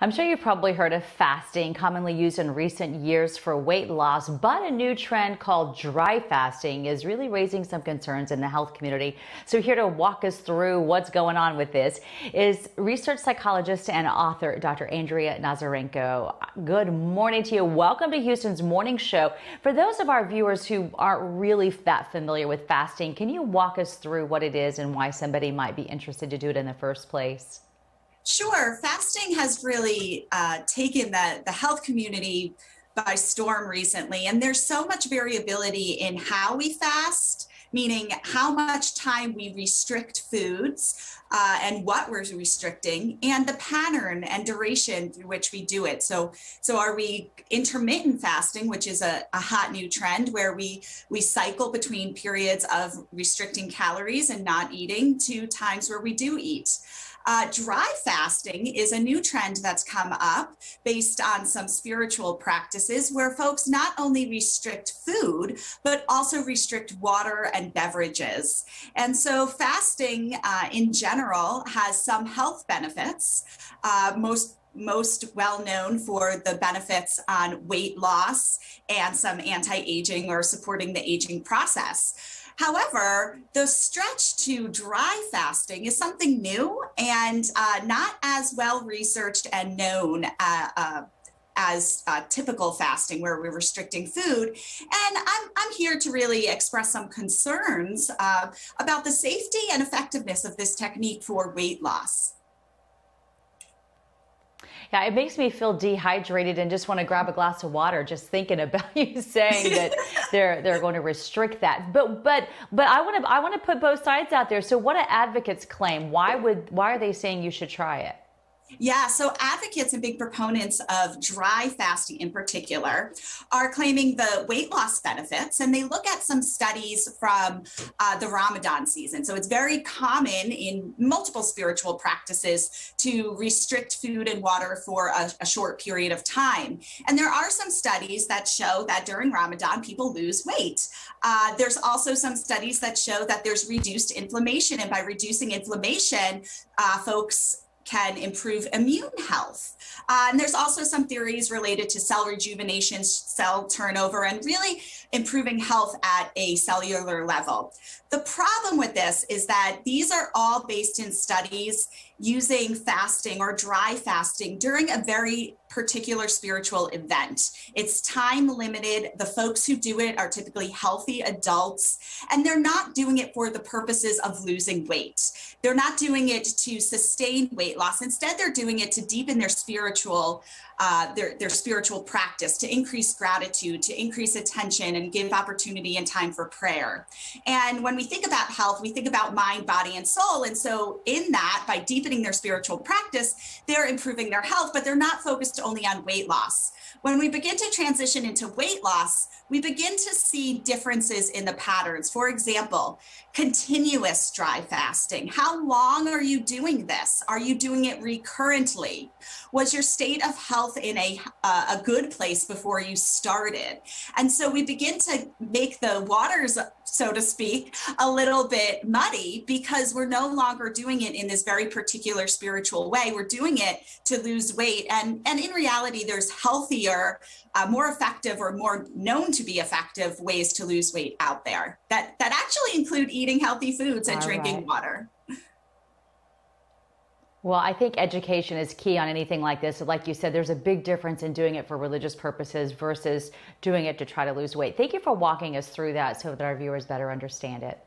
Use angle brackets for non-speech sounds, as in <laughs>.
I'm sure you've probably heard of fasting, commonly used in recent years for weight loss, but a new trend called dry fasting is really raising some concerns in the health community. So here to walk us through what's going on with this is research psychologist and author Dr. Andrea Nazarenko. Good morning to you. Welcome to Houston's morning show. For those of our viewers who aren't really that familiar with fasting, can you walk us through what it is and why somebody might be interested to do it in the first place? Sure. Fasting has really uh, taken the, the health community by storm recently. And there's so much variability in how we fast, meaning how much time we restrict foods uh, and what we're restricting, and the pattern and duration through which we do it. So, so are we intermittent fasting, which is a, a hot new trend where we we cycle between periods of restricting calories and not eating to times where we do eat. Uh, dry fasting is a new trend that's come up based on some spiritual practices where folks not only restrict food, but also restrict water and beverages. And so fasting uh, in general has some health benefits. Uh, most most well known for the benefits on weight loss and some anti aging or supporting the aging process. However, the stretch to dry fasting is something new and uh, not as well researched and known. Uh, uh, as uh, typical fasting where we're restricting food. And I'm, I'm here to really express some concerns uh, about the safety and effectiveness of this technique for weight loss. Yeah, it makes me feel dehydrated and just want to grab a glass of water just thinking about <laughs> you saying that <laughs> they're they're going to restrict that. But but but I want to I want to put both sides out there. So what do advocates claim? Why would why are they saying you should try it? Yeah, so advocates and big proponents of dry fasting in particular are claiming the weight loss benefits, and they look at some studies from uh, the Ramadan season. So it's very common in multiple spiritual practices to restrict food and water for a, a short period of time. And there are some studies that show that during Ramadan, people lose weight. Uh, there's also some studies that show that there's reduced inflammation, and by reducing inflammation, uh, folks can improve immune health. Uh, and there's also some theories related to cell rejuvenation, cell turnover, and really improving health at a cellular level. The problem with this is that these are all based in studies using fasting or dry fasting during a very particular spiritual event. It's time limited. The folks who do it are typically healthy adults, and they're not doing it for the purposes of losing weight. They're not doing it to sustain weight loss. Instead, they're doing it to deepen their spiritual uh, their, their spiritual practice, to increase gratitude, to increase attention, and give opportunity and time for prayer. And when we think about health, we think about mind, body, and soul. And so, in that, by deepening their spiritual practice, they're improving their health, but they're not focused only on weight loss. When we begin to transition into weight loss, we begin to see differences in the patterns. For example, continuous dry fasting. How long are you doing this? Are you doing it recurrently? Was your state of health in a, uh, a good place before you started? And so we begin to make the waters, so to speak, a little bit muddy because we're no longer doing it in this very particular spiritual way. We're doing it to lose weight. And, and in reality, there's healthier, uh, more effective, or more known to be effective ways to lose weight out there that, that actually include eating healthy foods and All drinking right. water. Well, I think education is key on anything like this. Like you said, there's a big difference in doing it for religious purposes versus doing it to try to lose weight. Thank you for walking us through that so that our viewers better understand it.